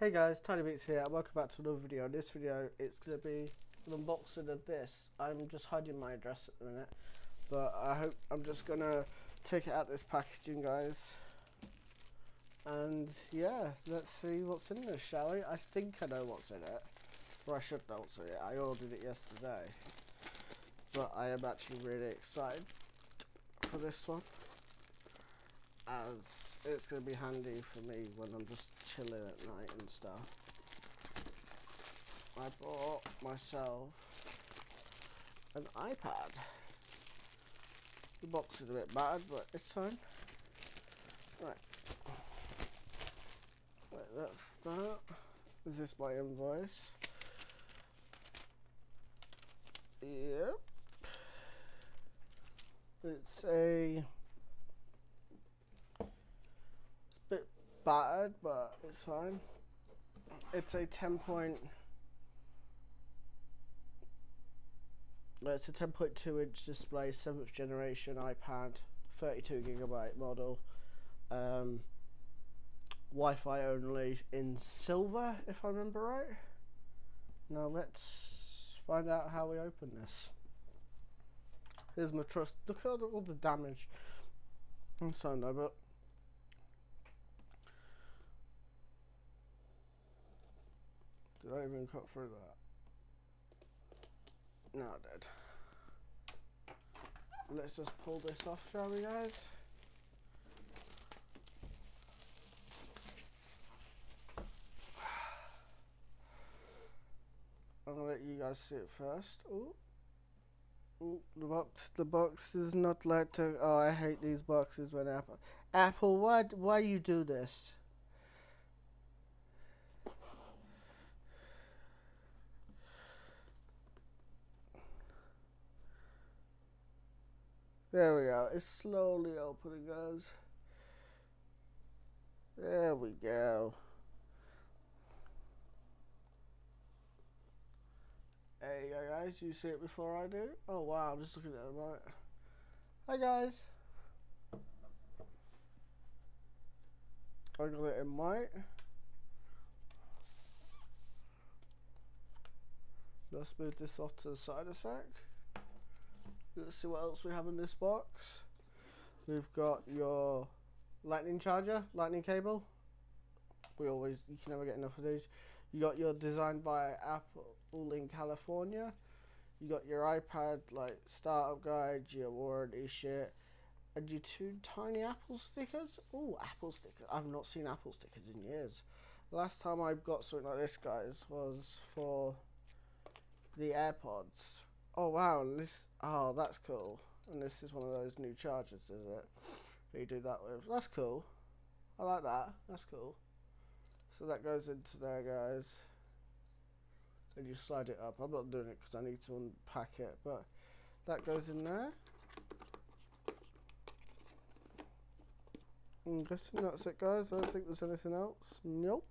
Hey guys, Tidy Beats here, welcome back to another video. In this video, it's going to be an unboxing of this. I'm just hiding my address at the minute, but I hope I'm just going to take it out this packaging, guys. And yeah, let's see what's in this, shall we? I think I know what's in it, or I should know what's in it. I ordered it yesterday, but I am actually really excited for this one, as it's going to be handy for me when I'm just chilling at night and stuff. I bought myself an iPad. The box is a bit bad, but it's fine. Right. Right, that's that. Is this my invoice? Yep. It's a battered, but it's fine. It's a 10 point. It's a 10.2 inch display, 7th generation iPad, 32 gigabyte model. Um, Wi-Fi only in silver, if I remember right. Now let's find out how we open this. Here's my trust. Look at all the, all the damage. I'm sorry, no, but Did I even cut through that? No, I did. Let's just pull this off, shall we, guys? I'm gonna let you guys see it first. Ooh. Ooh, the box, the box is not like to. Oh, I hate these boxes when Apple. Apple, why, why you do this? There we go. It's slowly opening, guys. There we go. Hey guys, you see it before I do? Oh wow, I'm just looking at it right. Hi guys. I got it in white. Let's move this off to the side a sec. Let's see what else we have in this box. We've got your lightning charger, lightning cable. We always, you can never get enough of these. You got your designed by Apple in California. You got your iPad like startup guide, your warranty shit, and your two tiny Apple stickers. Oh, Apple stickers! I've not seen Apple stickers in years. Last time I got something like this, guys, was for the AirPods. Oh wow, this oh that's cool. And this is one of those new chargers, is it? That you do that with. That's cool. I like that. That's cool. So that goes into there, guys. And you slide it up. I'm not doing it because I need to unpack it, but that goes in there. I'm guessing that's it, guys. I don't think there's anything else. Nope.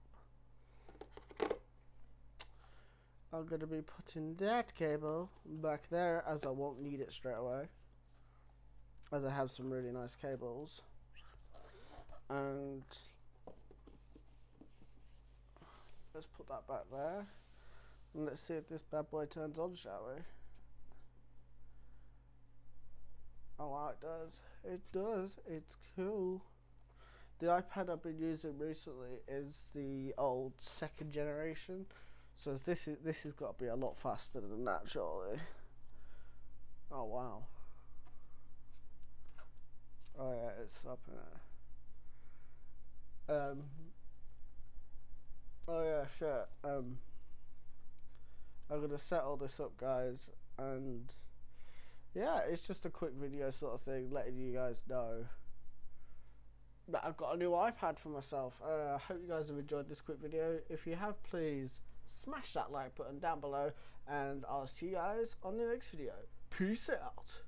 I'm going to be putting that cable back there as I won't need it straight away. As I have some really nice cables. And let's put that back there. And let's see if this bad boy turns on shall we? Oh wow it does. It does. It's cool. The iPad I've been using recently is the old second generation so this is this has got to be a lot faster than that, surely. Oh wow. Oh yeah, it's up in. Um. Oh yeah, sure. Um. I'm gonna set all this up, guys, and yeah, it's just a quick video sort of thing, letting you guys know that I've got a new iPad for myself. Uh, I hope you guys have enjoyed this quick video. If you have, please smash that like button down below and I'll see you guys on the next video. Peace out.